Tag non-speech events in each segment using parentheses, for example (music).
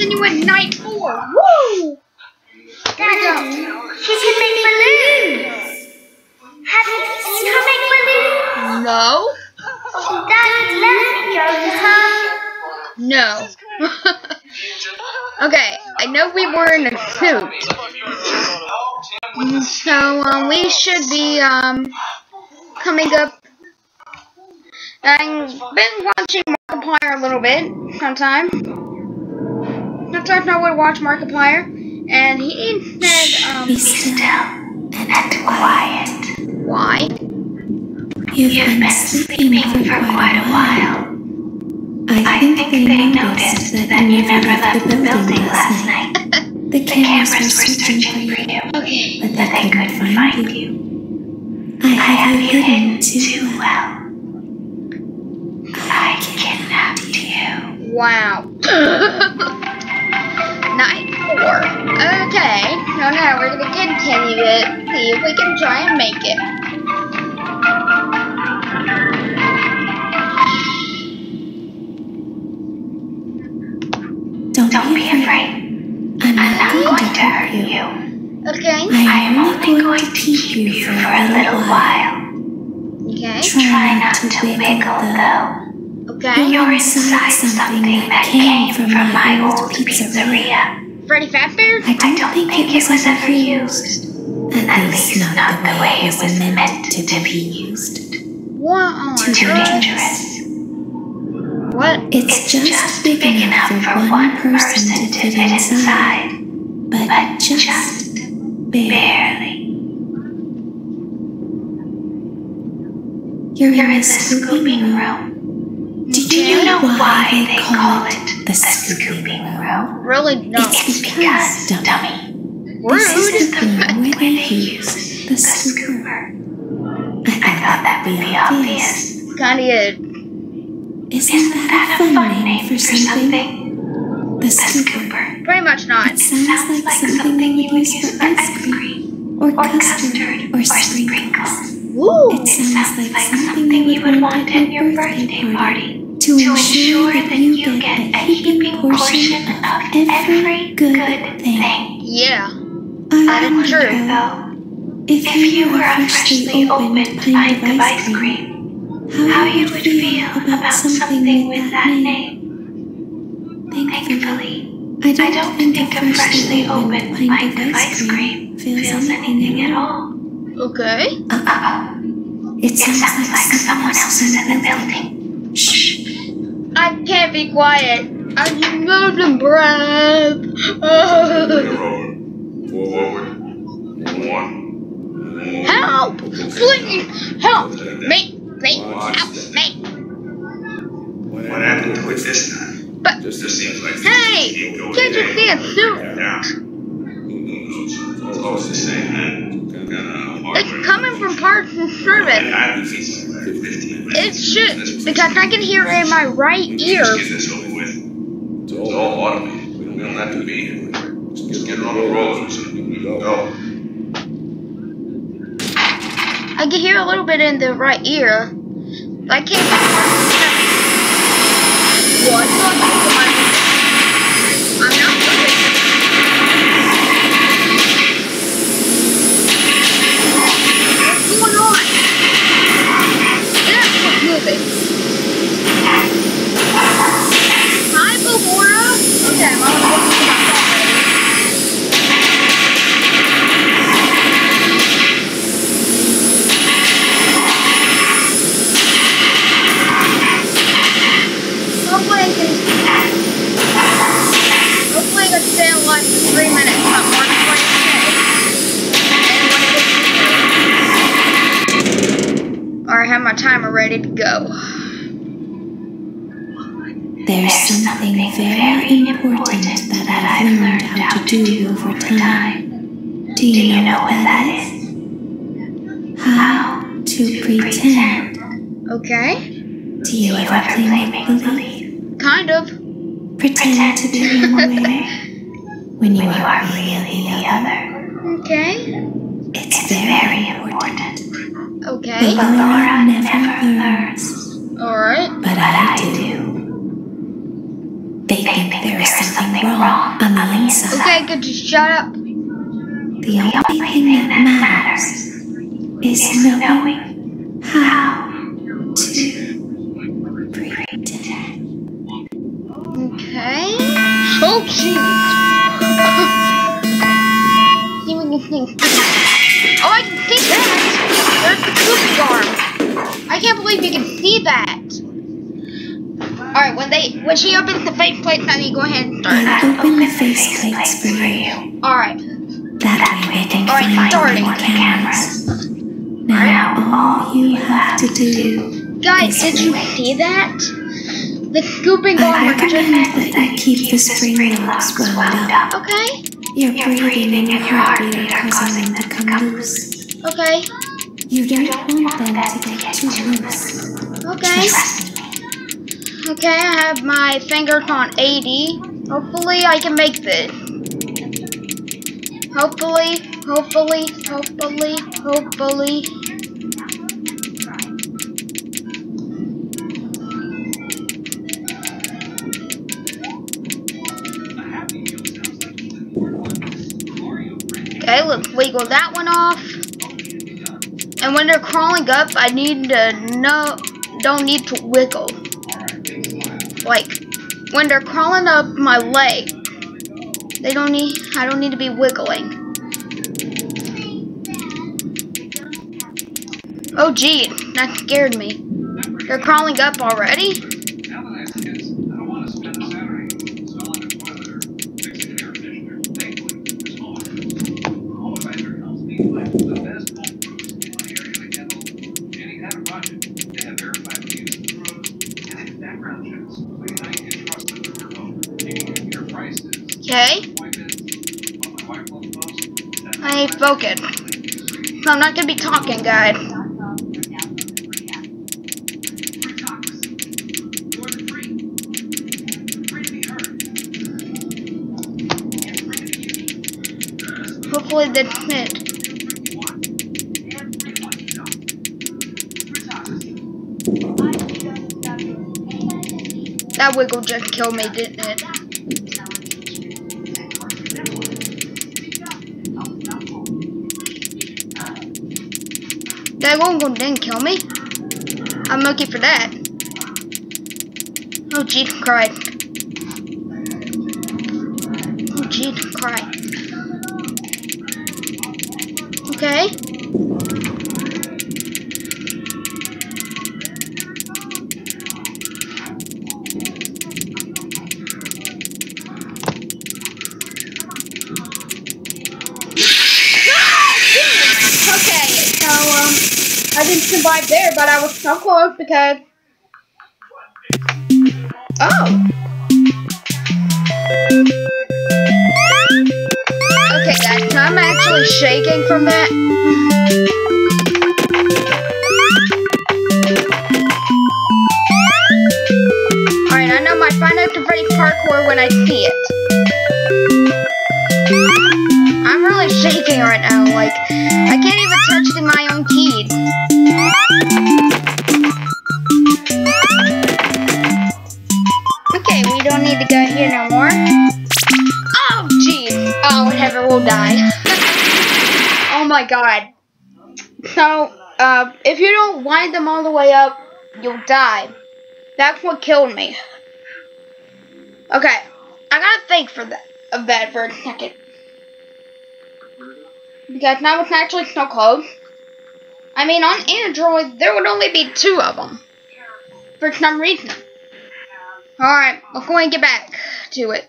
We're continuing night four. Woo! Gotta go. Can make balloons. Have you seen her make balloons? No? Daddy, let me go? No. (laughs) okay, I know we were in a suit. So, um, we should be, um, coming up. I've been watching Markiplier a little bit, sometime. I would watch Markiplier, and he said, um, Be still and quiet. why? You've been sleeping for quite a while. I think they noticed that you never left the building last night. (laughs) The The cameras cameras were searching for you, Okay. but but they couldn't find you. I I have you hidden too well. I kidnapped you. Wow. (laughs) we can try and make it. Don't, Don't be afraid. afraid. I'm I'm not not going to hurt you. you. Okay. I am only going to keep you for a little while. Okay. Try not to wiggle though. Okay. You're inside something that came from my old pizzeria. Freddy Fazbear? I don't, I don't think it was ever used. At, At least least not the way it was meant to be used. What on Too Too dangerous. What? It's, just, big enough for one person to fit inside, but, but just, just barely. barely. You're, You're in in the the scooping scooping room. room. Do Do you know why they call it the the scooping scooping room? room? Really? No. It's It's because, dummy. Dummy, This is the room where they they use use the the scooper. scooper. I I thought that would be obvious. Kinda. Isn't, Isn't that a fun name for something? The The scooper. scooper. Pretty much not. It sounds, like, something you would use for ice cream, or, or custard, custard, or or sprinkles. sprinkles. Woo. It It sounds like something you would want at your birthday party to to ensure that you get a heaping portion of every good thing. Yeah. I That is true. wonder, though, if, if you were a freshly opened pint of ice cream, how you would feel about something with that name. Thankfully, I I don't, don't think, think a a freshly opened pint of ice cream feels anything at all. Okay. Uh-oh. It It sounds, sounds like, like someone else is in the building. Shh. I can't be quiet. I just moved a breath. Forward. Forward. One. Help! Please! Help! Me! Me! Help! Me! What happened to it this time? But, Just this seems like hey! keep going Can't you see. Kinda hard It's coming from parts and service. It's like 15 minutes. It should, because I can hear it in my right ear. It's all automated. We don't, have to be. Just get it on the road go. I can hear a little bit in the right ear. I can't. What? Important that I've learned how to do over time. Do you know what that is? How to pretend. Okay? Do you ever play make believe? Kind of. Pretend to be one (laughs) way when you are really the other. Okay. It's very important. Okay. But Laura never learns. Alright. But I do. They think there is something wrong on the. Okay, good. Just shut up. The only thing that matters is knowing how to pretend. Okay. Oh, jeez. see what you think. Oh, I can see that. There's the cookie arm. I can't believe you can see that. Alright, when they when she opens the face plates, I go ahead and start. I'll open the face plates for you. Alright. That way they can Alright, find starting. the cameras. Now all you have to do Guys, did you see that? The scooping I arm recommend that you keep the spring locks wound up. Okay. Your breathing and your heartbeat are causing them to come loose. Okay. You don't want them to get too loose. Okay. Okay, I have my fingers on 80. Hopefully I can make this. Hopefully, hopefully, hopefully, hopefully. Okay, let's wiggle that one off. And when they're crawling up, I need to know, don't need to wiggle. When they're crawling up my leg, they don't need, I don't need to be wiggling. Oh gee, that scared me. They're crawling up already? Okay, So I'm not gonna be talking, guys. Hopefully that's it. That wiggle just killed me, didn't it? That wiggle didn't kill me. I'm lucky for that. Oh, Jesus Christ. Oh, Jesus Christ. Okay. But I was so close because. Oh. Okay, guys, I'm actually shaking from that. Alright, I know my Nights at parkour when I see it. I'm really shaking right now. Like, I can't even touch my own keys. We don't need to go here no more. Oh, jeez. Oh, heaven will die. (laughs) oh my god. So, uh, if you don't wind them all the way up, you'll die. That's what killed me. Okay, I gotta think for that of that for a second. Because now it's actually snow clothes. I mean, on Android, there would only be two of them. For some reason. Alright, go and get back to it.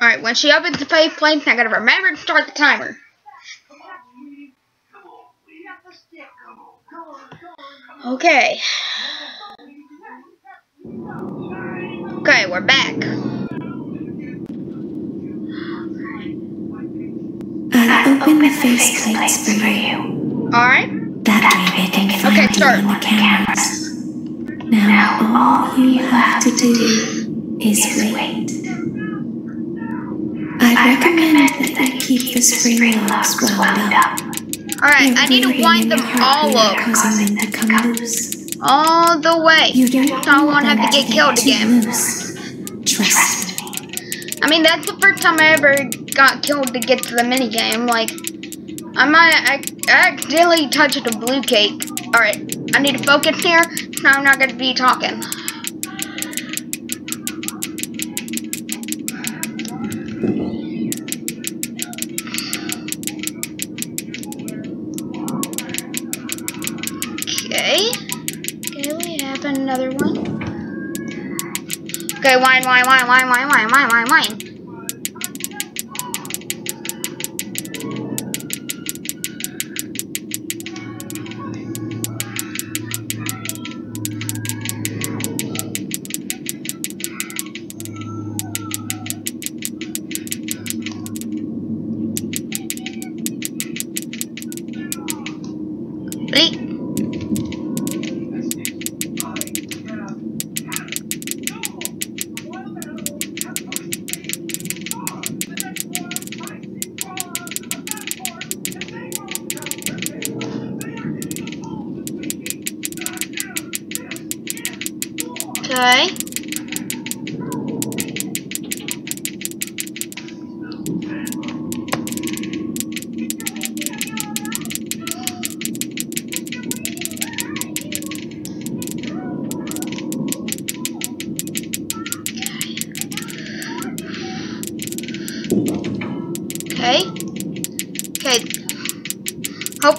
Alright, when she opens the face plates, I gotta remember to start the timer. Okay. Okay, we're back. I'll open the face plates for you. Alright. That way they can find Okay, start. on the cameras. Now all you have to do is wait. I'd recommend that I keep the spring locks wound up. Alright, I need to wind them all up. causing them to come loose. All the way. You don't So I won't have to get killed again. Trust me. I mean, that's the first time I ever got killed to get to the minigame. Like, I might, I, I accidentally touched a blue cake. Alright, I need to focus here, so I'm not gonna be talking. Okay. Okay, we have another one. Okay, wine, wine, wine, wine, wine, wine, wine, wine, wine.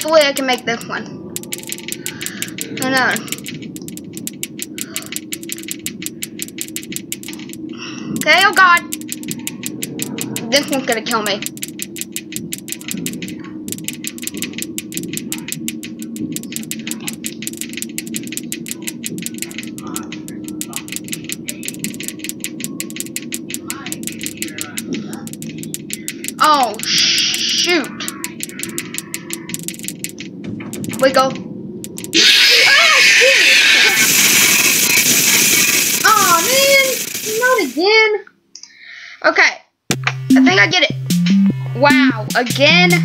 Hopefully I can make this one. I know. Okay, oh god. This one's gonna kill me. Wiggle. Ah, shoot. Oh man, not again. Okay, I think I get it. Wow, again? Know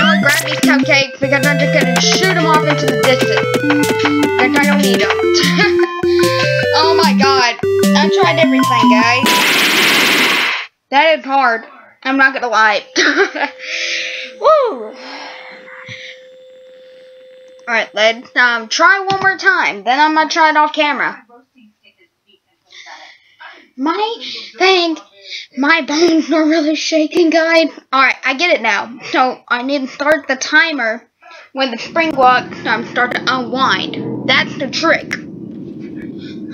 what, grab these cupcakes because I'm just gonna shoot them off into the distance. Because I don't need them. (laughs) oh my god, I tried everything, guys. That is hard. I'm not gonna lie. (laughs) Woo! Alright, let's um, try one more time. Then I'm gonna try it off camera. My thing, my bones are really shaking, guys. Alright, I get it now. So, I need to start the timer when the spring lock um, start to unwind. That's the trick.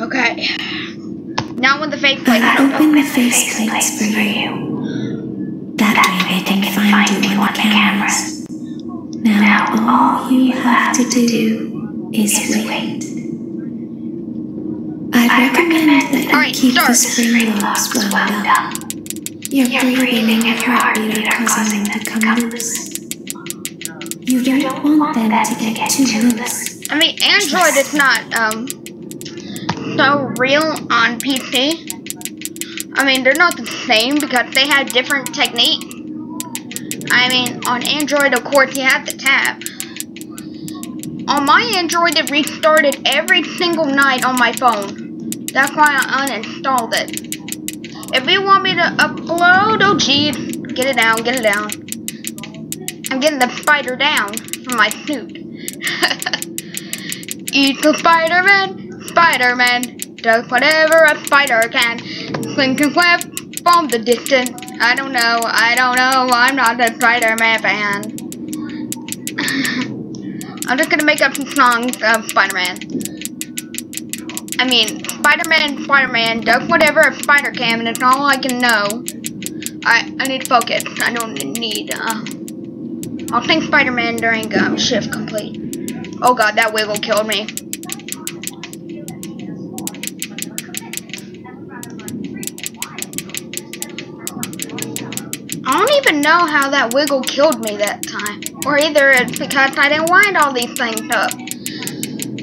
Okay. Now when the face plate I've opened the faceplates for you. That way they can find you on the cameras. Now all you have to do is wait. I'd recommend that you Alright, keep the start. spring locks wound up. Your breathing and your heartbeat are causing them to come loose. You don't want them to get too loose. I mean, Android is not um so real on PC. I mean, they're not the same because they have different techniques. I mean, on Android, of course, you have to tap. On my Android, it restarted every single night on my phone. That's why I uninstalled it. If you want me to upload, oh geez, get it down, get it down. I'm getting the spider down from my suit. (laughs) Eat the Spider-Man, Spider-Man does whatever a spider can. Swing and whip from the distance. I don't know, I don't know, I'm not a Spider-Man fan. (sighs) I'm just gonna make up some songs of Spider-Man. I mean, Spider-Man, Spider-Man does whatever spider can, and it's all I can know. I I need focus. I don't need. Uh, I'll sing Spider-Man during um, shift complete. Oh god, that wiggle killed me. I don't even know how that wiggle killed me that time. Or either it's because I didn't wind all these things up.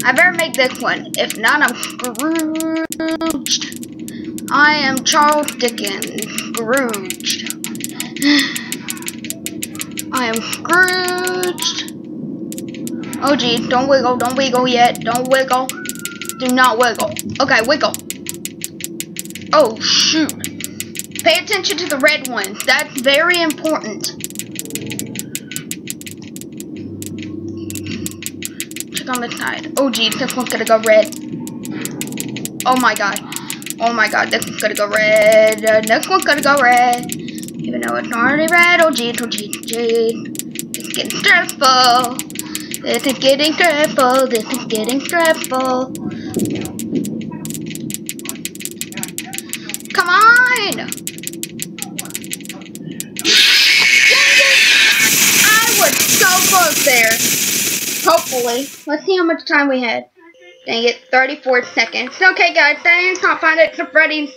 I better make this one. If not, I'm scrooged. I am Charles Dickens, Scrooged. (sighs) I am Scrooged. Oh gee, don't wiggle, don't wiggle yet, don't wiggle. Do not wiggle. Okay, wiggle. Oh shoot. Pay attention to the red ones. That's very important. Check on the side. Oh gee, this one's gonna go red. Oh my god. Oh my god, this one's gonna go red. Uh, next one's gonna go red. Even though it's already red. Oh gee, oh gee, oh gee. It's getting stressful. This is getting stressful. This is getting stressful. Come on! Close there. Hopefully. Let's see how much time we had. Dang it, 34 seconds. Okay, guys, thanks. I'll find it to Freddy's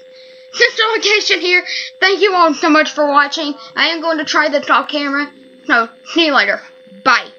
sister location here. Thank you all so much for watching. I am going to try this off camera. So, see you later. Bye.